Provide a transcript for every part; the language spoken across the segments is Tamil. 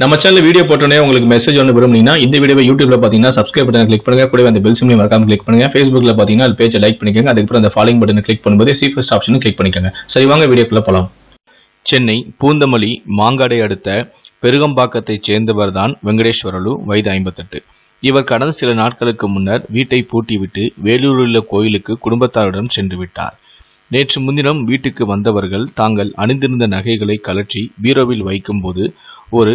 நம்ம சேனல் வீடியோ போட்டோன்னே உங்களுக்கு மெசேஜ் ஒன்று விரும்புனீங்கன்னா இந்த வீடியோ யூடியூப்ல பார்த்தீங்கன்னா சப்ஸ்கிரைப் பட்டன் கிளிக் பண்ணுங்க. கூட அந்த பெல் சிம்லையும் மறக்காம கிளிக் பண்ணுங்க. ஃபேஸ்புக்ல பார்த்தீங்கன்னா அது பேஜை லைக் பண்ணிக்கோங்க. அதுக்கப்புறம் அந்த ஃபாலோயிங் பட்டனை கிளிக் பண்ணும்போது சி ஃபர்ஸ்ட் ஆப்ஷனும் கிளிக் பண்ணிக்கோங்க. சரி வாங்க வீடியோக்குள்ள போலாம். சென்னை பூந்தமல்லி மாங்காடை அடுத்த பெருகம்பாக்கத்தைச் சேர்ந்தவர்தான் வெங்கடேஸ்வரலு வயது ஐம்பத்தெட்டு. இவர் கடந்த சில நாட்களுக்கு முன்னர் வீட்டை பூட்டிவிட்டு வேலூரில் உள்ள கோயிலுக்கு குடும்பத்தாருடன் சென்று விட்டார். நேற்று முன்தினம் வீட்டுக்கு வந்தவர்கள் தாங்கள் அணிந்திருந்த நகைகளை கழற்றி பீரோவில் வைக்கும்போது ஒரு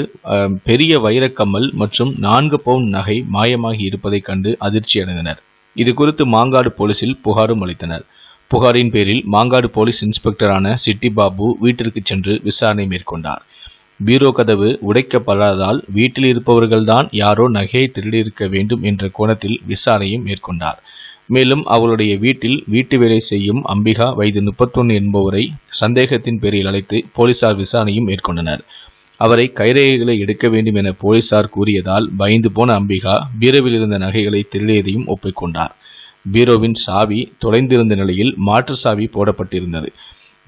பெரிய வைரக்கம்மல் மற்றும் நான்கு பவுன் நகை மாயமாகி இருப்பதைக் கண்டு அதிர்ச்சி அடைந்தனர். இது குறித்து மாங்காடு போலீசில் புகாரும் அளித்தனர். புகாரின் பேரில் மாங்காடு போலீஸ் இன்ஸ்பெக்டரான சிட்டி பாபு வீட்டிற்கு சென்று விசாரணை மேற்கொண்டார். பீரோ கதவு உடைக்கப்படாததால் வீட்டில் இருப்பவர்கள்தான் யாரோ நகையை திருடியிருக்க வேண்டும் என்ற கோணத்தில் விசாரணையும் மேற்கொண்டார். மேலும் அவருடைய வீட்டில் வீட்டு வேலை செய்யும் அம்பிகா வயது முப்பத்தொன்னு என்பவரை சந்தேகத்தின் பேரில் அழைத்து போலீசார் விசாரணையும் மேற்கொண்டனர். அவரை கைரேகைகளை எடுக்க வேண்டும் என போலீசார் கூறியதால் பயந்து போன அம்பிகா பீரோவில் இருந்த நகைகளை திருடியதையும் ஒப்புக்கொண்டார். பீரோவின் சாவி தொலைந்திருந்த நிலையில் மாற்று சாவி போடப்பட்டிருந்தது.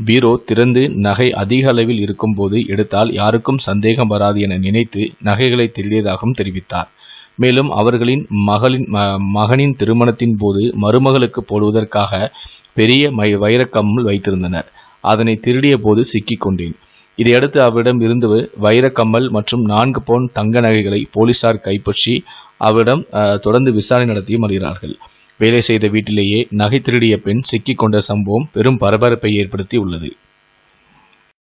பீரோ திறந்து நகை அதிக அளவில் இருக்கும்போது எடுத்தால் யாருக்கும் சந்தேகம் வராது என நினைத்து நகைகளை திருடியதாகவும் தெரிவித்தார். மேலும் அவர்களின் மகளின் ம- மகனின் திருமணத்தின் போது மருமகளுக்கு போடுவதற்காக பெரிய மை வைரக்கம்மல் வைத்திருந்தனர். அதனை திருடிய போது சிக்கிக் கொண்டேன் இதையடுத்து அவரிடம் இருந்து வைரக்கம்மல் மற்றும் நான்கு பவுன் தங்க நகைகளை போலீசார் கைப்பற்றி அவரிடம் தொடர்ந்து விசாரணை நடத்தியும் வருகிறார்கள். வேலை செய்த வீட்டிலேயே நகை திருடிய பெண் சிக்கிக் கொண்ட சம்பவம் பெரும் பரபரப்பை ஏற்படுத்தி உள்ளது